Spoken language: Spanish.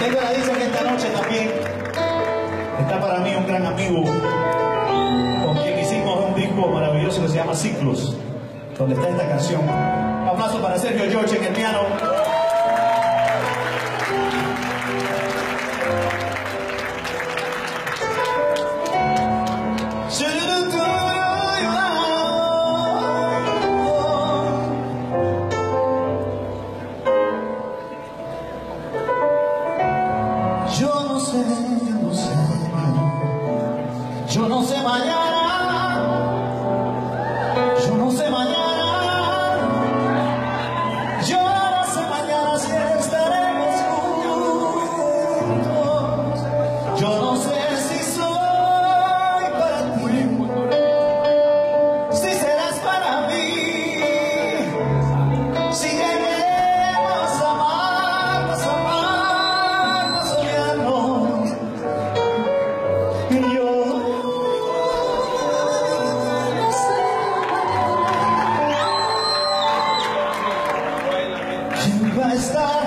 Tengo la dicha que esta noche también está para mí un gran amigo con quien hicimos un disco maravilloso que se llama Ciclos, donde está esta canción. Un aplauso para Sergio George en el piano. Yo no sé bailar. estar